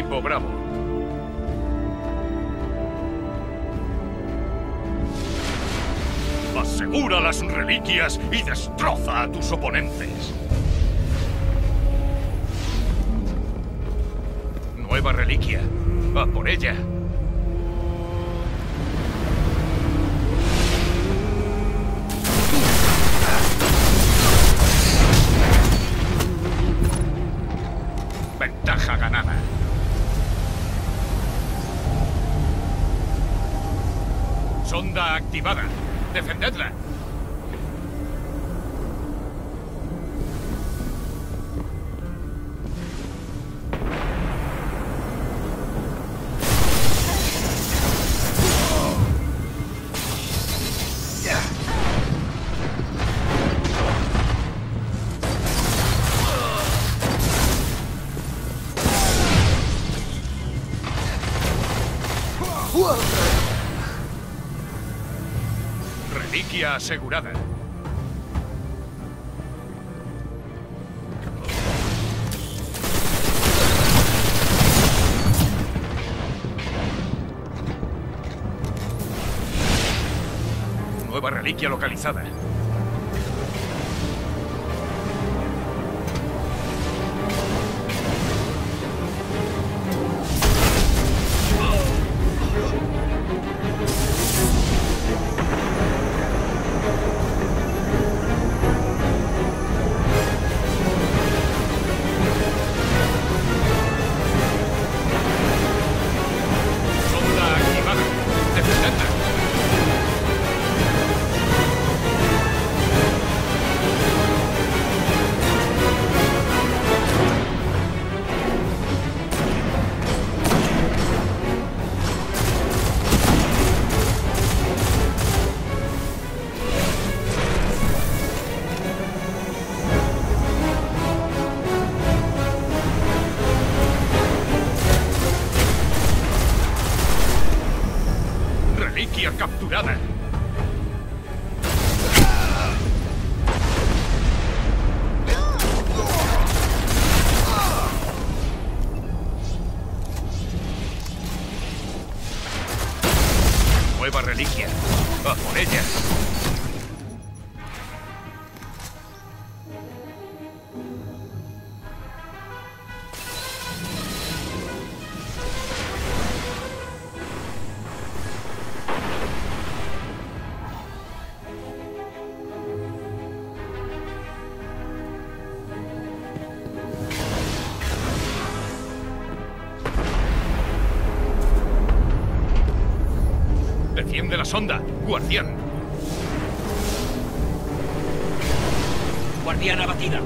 Equipo Bravo. Asegura las reliquias y destroza a tus oponentes. Nueva reliquia. Va por ella. Sonda activada. Defendedla. Asegurada. Nueva reliquia localizada. Defiende la sonda, guardián. Guardián abatida.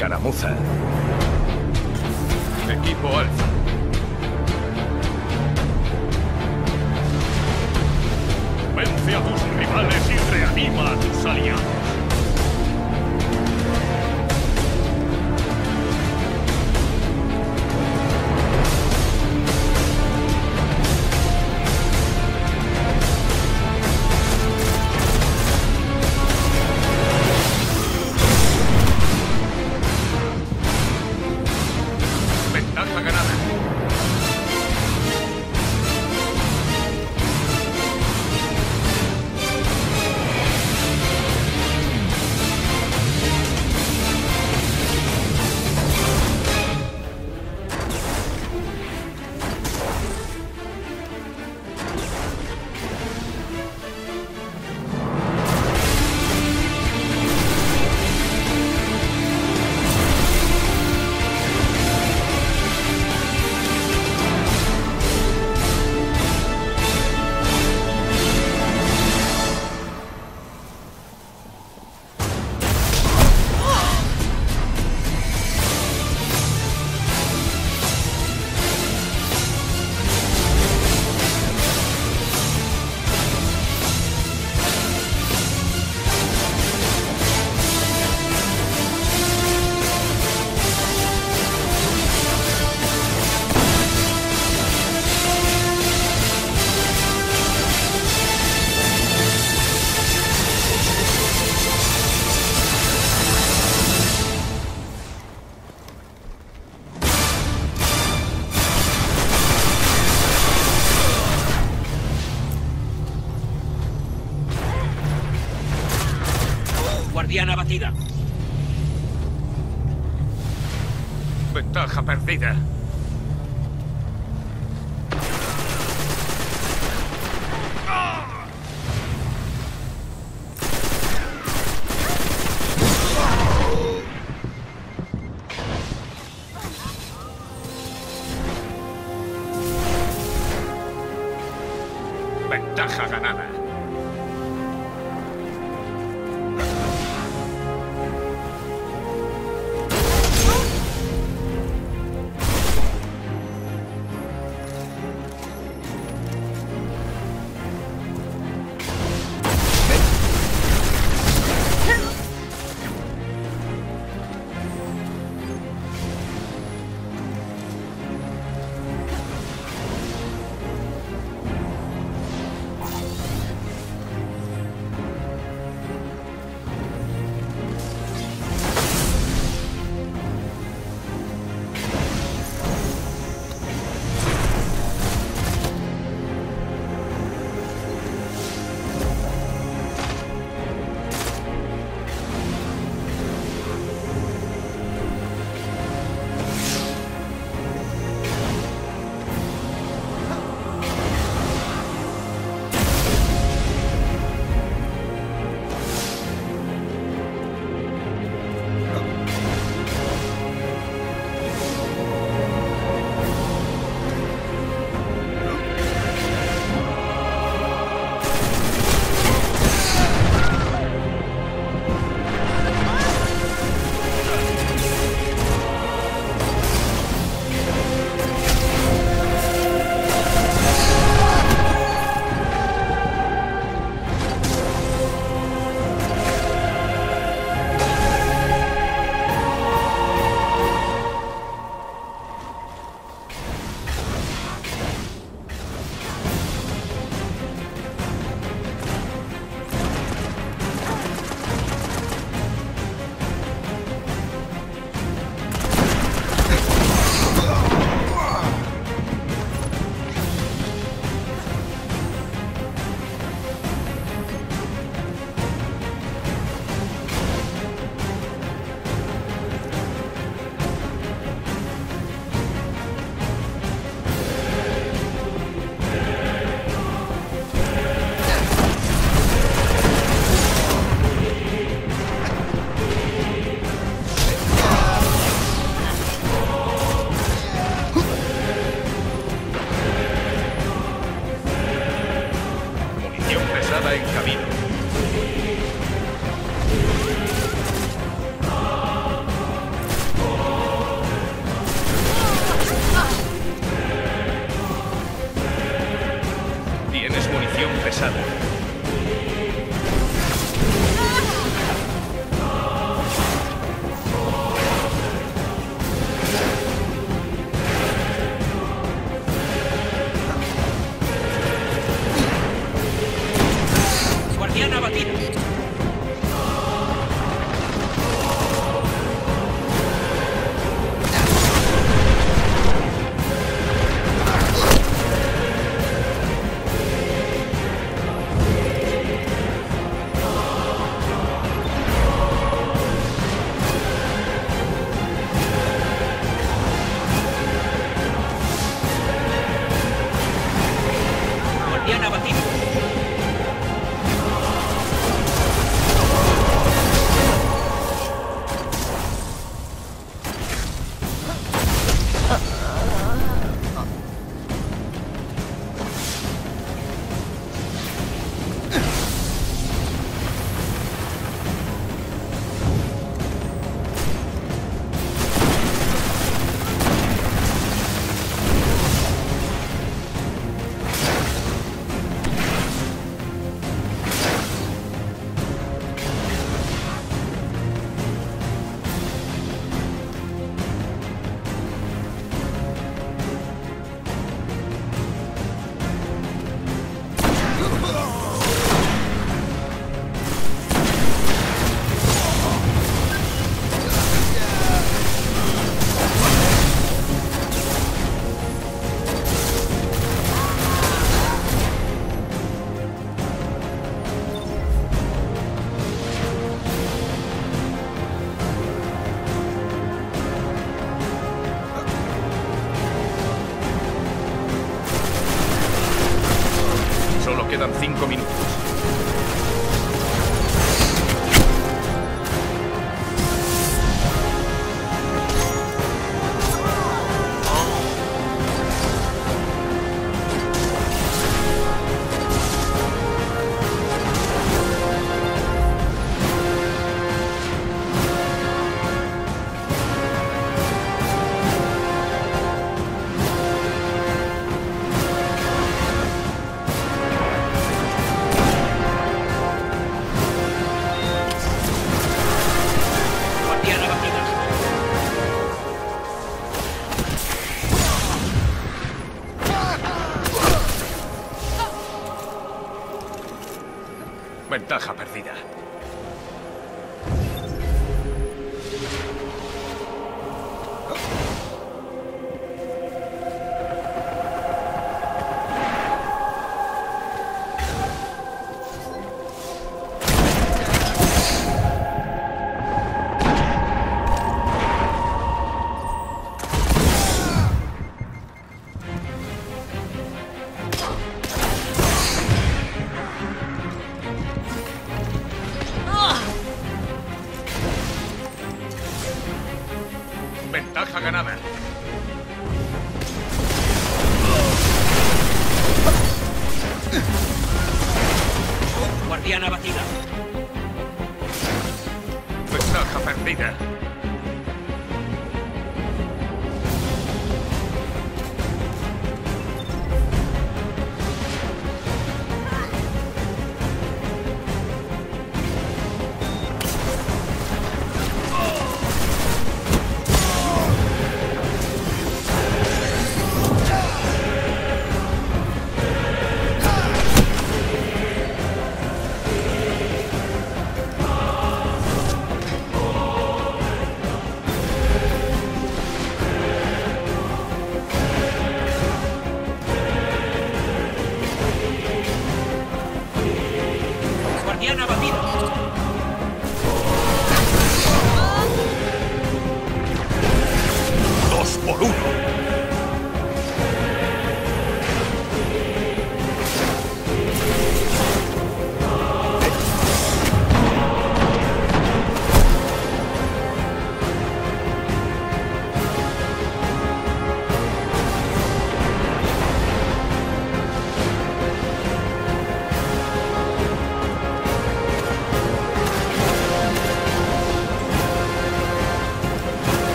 Escaramuza. Equipo Alfa. Ventaja ganada.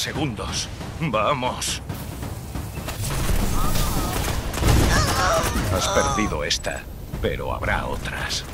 Segundos. Vamos. Has perdido esta, pero habrá otras.